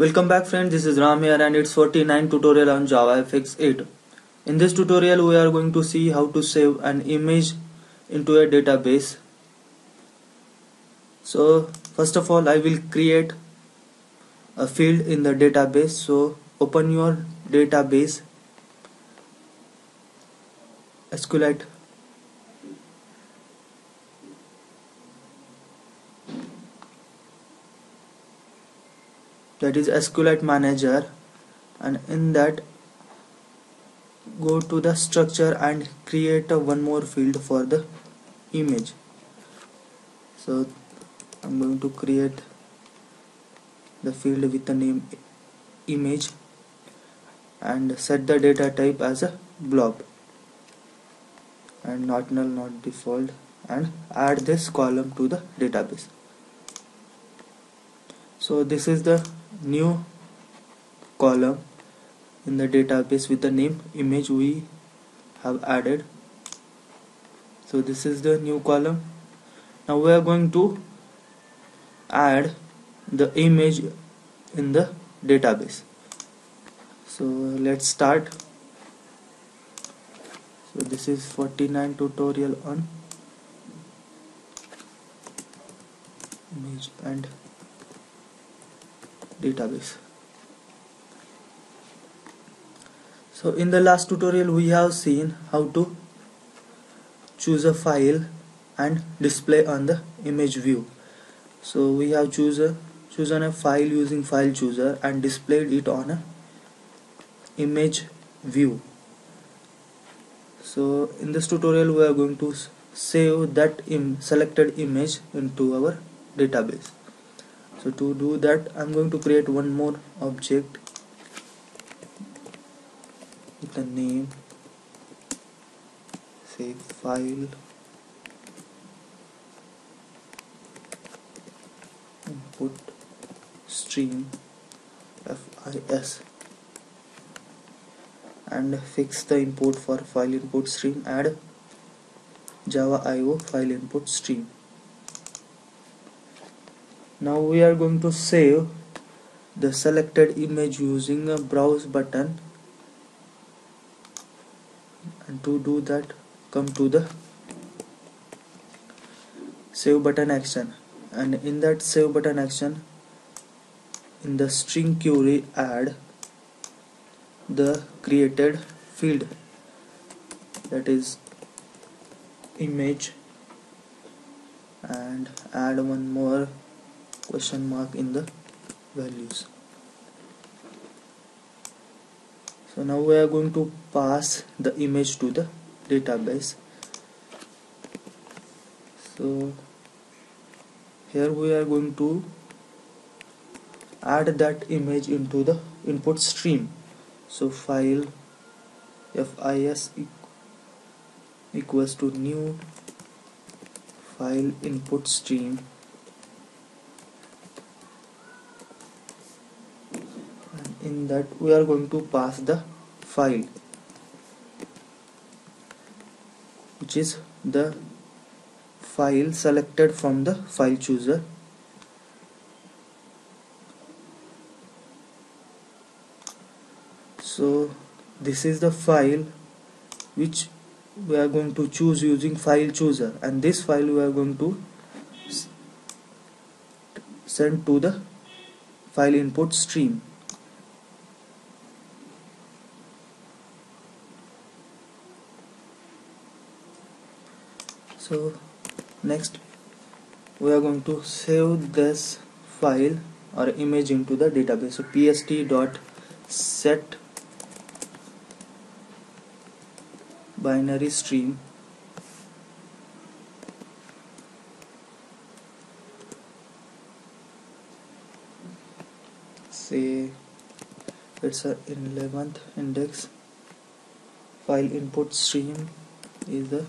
Welcome back friends, this is Ram here and it's 49 tutorial on JavaFX 8. In this tutorial we are going to see how to save an image into a database. So first of all I will create a field in the database. So open your database SQLite that is SQLite manager. And in that go to the structure and create one more field for the image. So I'm going to create the field with the name image and set the data type as a blob. And not null not default. And add this column to the database. So this is the new column in the database with the name image we have added. So this is the new column. Now we are going to add the image in the database. So let's start. So this is 49 tutorial on image and database. So in the last tutorial we have seen how to choose a file and display on the image view. So we have choose chosen a file using file chooser and displayed it on a image view. So in this tutorial we are going to save that Im selected image into our database so to do that I'm going to create one more object with a name say file. Input stream fis and fix the import for file input stream add java io file input stream now we are going to save the selected image using a browse button. And to do that come to the save button action. And in that save button action in the string query add the created field. That is image. And add one more question mark in the values. So now we are going to pass the image to the database. So here we are going to add that image into the input stream. So file fis equals to new file input stream in that we are going to pass the file which is the file selected from the file chooser. So this is the file which we are going to choose using file chooser and this file we are going to send to the file input stream so next we are going to save this file or image into the database. So pst dot set binary stream. Say it's a 11th index file input stream is the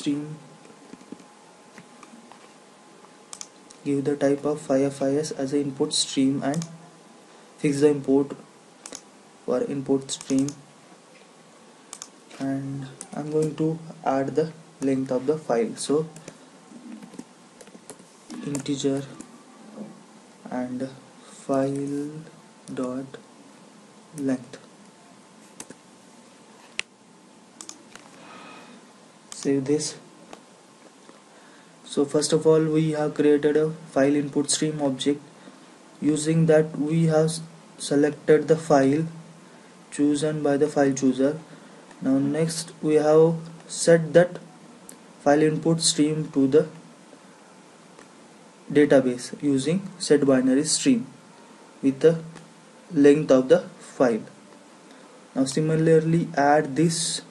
stream. Give the type of FIS as input stream and fix the import for input stream. And I'm going to add the length of the file. So integer and file dot length save this. So first of all we have created a file input stream object. Using that we have selected the file chosen by the file chooser. Now next we have set that file input stream to the database using set binary stream with the length of the file. Now similarly add these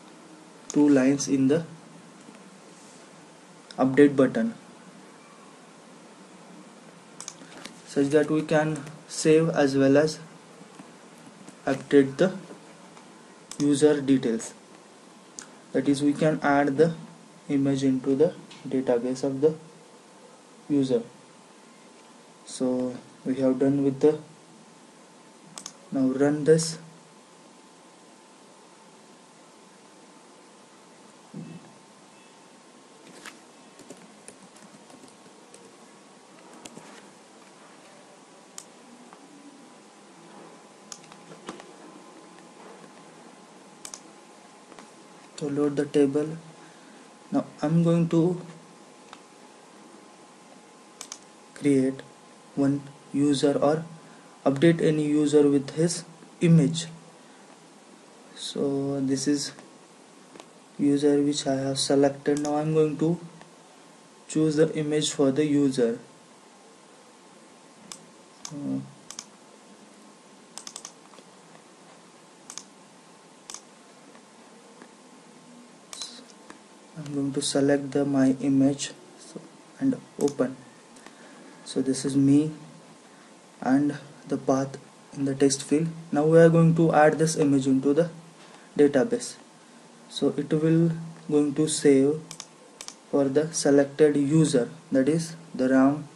two lines in the update button such that we can save as well as update the user details. That is we can add the image into the database of the user. So we have done with the now run this to load the table. Now I'm going to create one user or update any user with his image. So this is user which I have selected. Now I'm going to choose the image for the user. Uh, I'm going to select the my image so, and open. So this is me and the path in the text field. Now we are going to add this image into the database. So it will going to save for the selected user. That is the Ram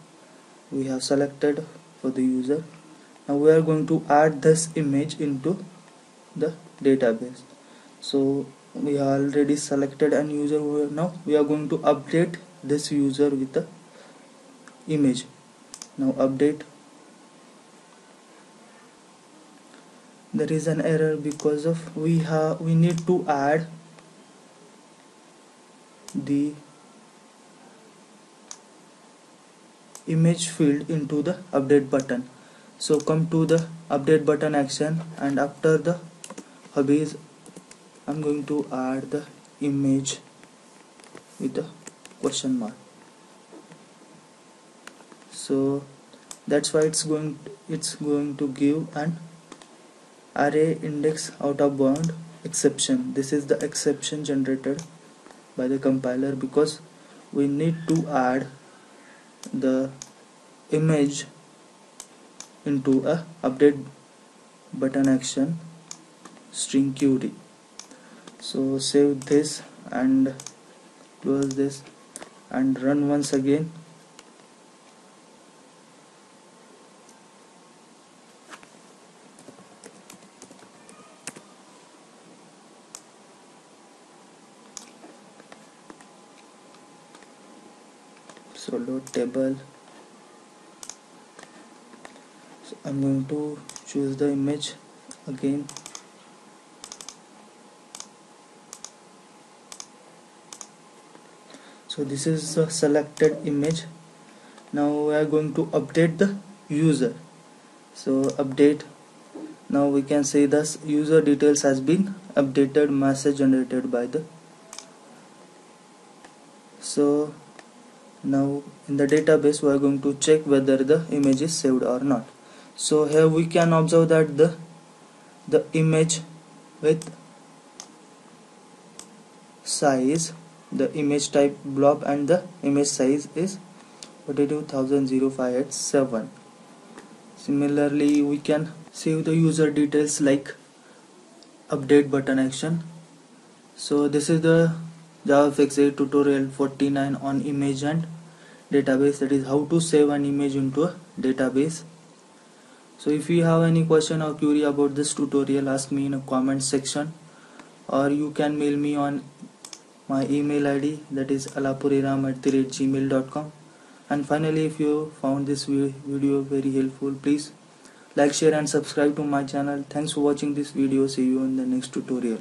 we have selected for the user. Now we are going to add this image into the database. So we already selected an user now we are going to update this user with the image. Now update. There is an error because of we have we need to add the image field into the update button. So come to the update button action and after the hobbies I'm going to add the image with the question mark. So that's why it's going it's going to give an array index out of bound exception. This is the exception generated by the compiler because we need to add the image into a update button action string query so save this and close this and run once again. So load table. So I'm going to choose the image again so this is the selected image. Now we are going to update the user. So update. Now we can see this user details has been updated message generated by the so now in the database we are going to check whether the image is saved or not. So here we can observe that the the image with size the image type blob and the image size is 42057 similarly we can save the user details like update button action. So this is the JavaFX 8 tutorial 49 on image and database. That is how to save an image into a database. So if you have any question or query about this tutorial ask me in a comment section or you can mail me on my email id that is alapureram at gmail.com and finally if you found this video very helpful please like share and subscribe to my channel. Thanks for watching this video. See you in the next tutorial